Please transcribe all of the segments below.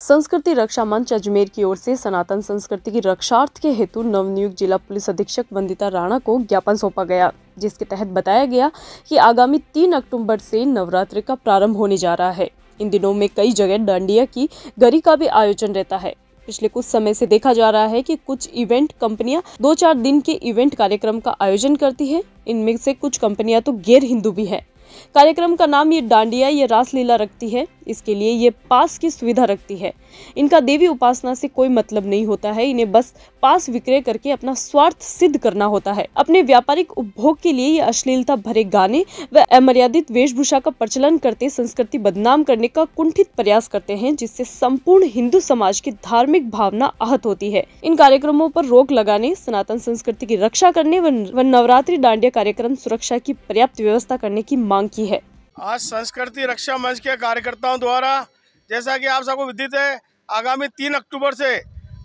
संस्कृति रक्षा मंच अजमेर की ओर से सनातन संस्कृति की रक्षार्थ के हेतु नवनियुक्त जिला पुलिस अधीक्षक वंदिता राणा को ज्ञापन सौंपा गया, जिसके तहत बताया गया कि आगामी तीन अक्टूबर से नवरात्रि का प्रारंभ होने जा रहा है। इन दिनों में कई जगह डांडिया की गरी का भी आयोजन रहता है। पिछले कुछ समय से देखा जा रहा है कि कुछ इवेंट कंपनियाँ दो चार दिन के इवेंट कार्यक्रम का आयोजन करती है। इनमें से कुछ कंपनियाँ तो गैर हिंदू भी हैं। कार्यक्रम का नाम ये डांडिया ये रासलीला रखती है। इसके लिए ये पास की सुविधा रखती है। इनका देवी उपासना से कोई मतलब नहीं होता है। इन्हें बस पास विक्रय करके अपना स्वार्थ सिद्ध करना होता है। अपने व्यापारिक उपभोग के लिए ये अश्लीलता भरे गाने व अमर्यादित वेशभूषा का प्रचलन करते, संस्कृति बदनाम करने का कुंठित प्रयास करते हैं, जिससे संपूर्ण हिंदू समाज की धार्मिक भावना आहत होती है। इन कार्यक्रमों पर रोक लगाने, सनातन संस्कृति की रक्षा करने व नवरात्रि डांडिया कार्यक्रम सुरक्षा की पर्याप्त व्यवस्था करने की मांग की है। आज संस्कृति रक्षा मंच के कार्यकर्ताओं द्वारा, जैसा कि आप सबको विदित है, आगामी तीन अक्टूबर से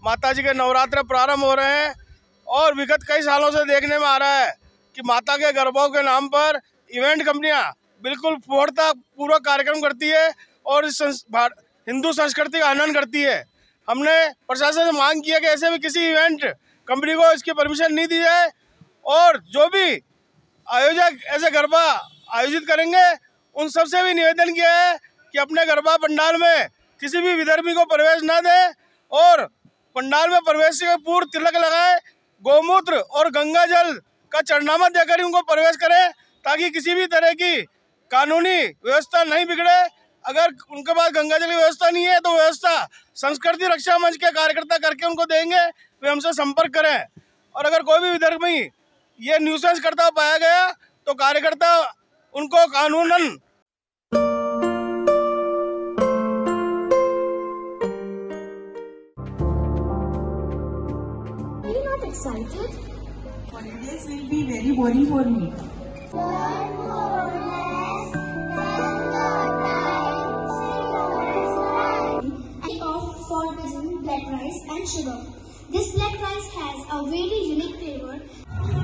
माता जी के नवरात्र प्रारंभ हो रहे हैं और विगत कई सालों से देखने में आ रहा है कि माता के गरबों के नाम पर इवेंट कंपनियाँ बिल्कुल पूर्णता पूर्वक कार्यक्रम करती है और इस हिंदू संस्कृति का हनन करती है। हमने प्रशासन से मांग की है कि ऐसे भी किसी इवेंट कंपनी को इसकी परमिशन नहीं दी जाए और जो भी आयोजक ऐसे गरबा आयोजित करेंगे उन सबसे भी निवेदन किया है कि अपने गरबा पंडाल में किसी भी विधर्मी को प्रवेश न दें और पंडाल में प्रवेश के पूर्व तिलक लगाए, गौमूत्र और गंगा जल का चरनामा देकर ही उनको प्रवेश करें, ताकि किसी भी तरह की कानूनी व्यवस्था नहीं बिगड़े। अगर उनके पास गंगा जल की व्यवस्था नहीं है तो व्यवस्था संस्कृति रक्षा मंच के कार्यकर्ता करके उनको देंगे, वे हमसे संपर्क करें। और अगर कोई भी विधर्मी ये न्यूसेंस करता पाया गया तो कार्यकर्ता उनको कानूनन excited? Holidays will be very boring for me. for black rice and sugar. This black rice has a very unique flavor.